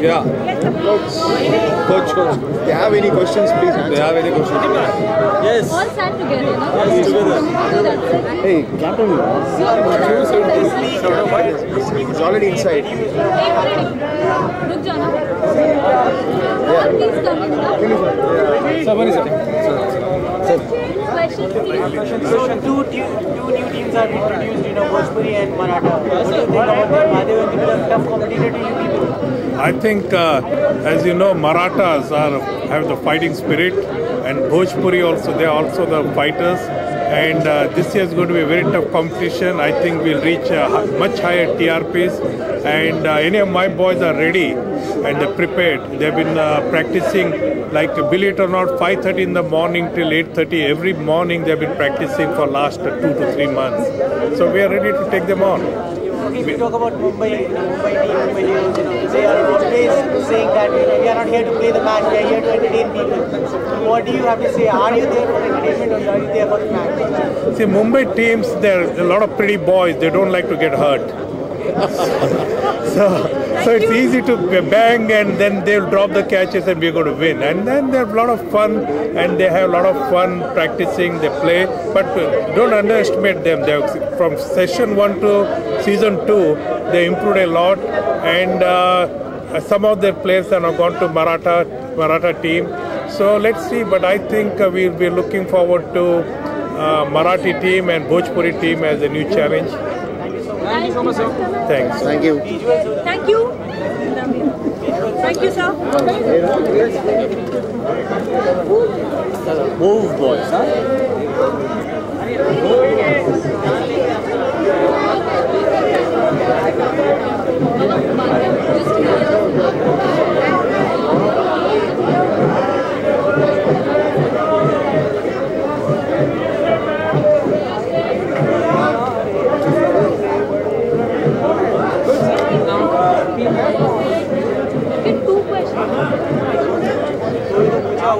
Yeah. Coach, coach. Do you have any questions, please Do you have any questions. Yes. All sat together, no? Yes, together. Hey, Captain. He's already inside. Yeah. Please sitting. So two, two new teams are introduced, you uh, know, Bhojpuri and Maratha. What do you think about them? Are they going to be a tough competitor to you people? I think, uh, as you know, Marathas are have the fighting spirit, and Bhojpuri also. They are also the fighters. And uh, this year is going to be a very tough competition. I think we'll reach uh, much higher TRPs, and uh, any of my boys are ready and they're prepared. They've been uh, practicing, like believe it or not, 5:30 in the morning till 8:30 every morning. They've been practicing for last two to three months. So we are ready to take them on. If we talk about Mumbai, you Mumbai team, Mumbai Heroes, you know, they are always saying that you we are not here to play the match, we are here to entertain people. What do you have to say? Are you there for entertainment or are you there for the match? See, Mumbai teams, there are a lot of pretty boys. They don't like to get hurt. so, so it's easy to bang and then they'll drop the catches and we're going to win. And then they have a lot of fun and they have a lot of fun practicing. They play, but uh, don't underestimate them. They from session one to season two, they improved a lot. And uh, some of their players have now gone to Maratha Maratha team. So let's see. But I think uh, we'll be looking forward to uh, Marathi team and Bhojpuri team as a new challenge. Thank you so much, sir. Thanks. Thank you. Thank you. Thank you, sir. Move, boys. Huh?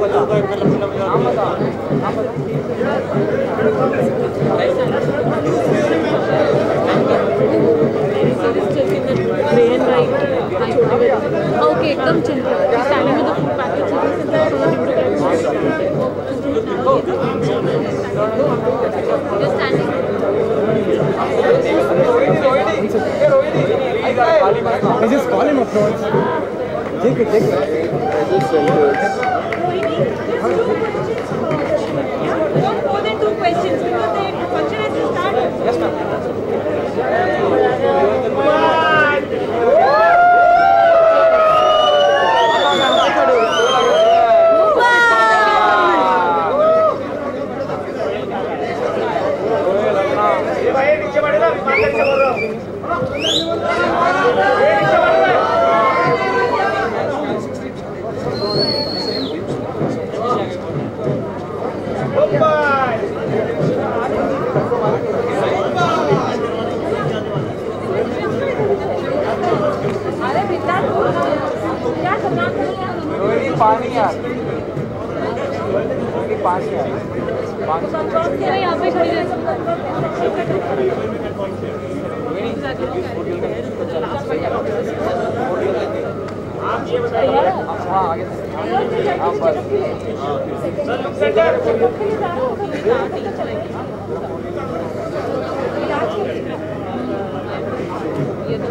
The. You're just call him approach. Take it, take it. Not more than ma'am. अरे रोहिणी पानी आ रोहिणी पानी आ यहाँ पे खड़ी आप ये बताइए हाँ आगे हाँ बस ये तो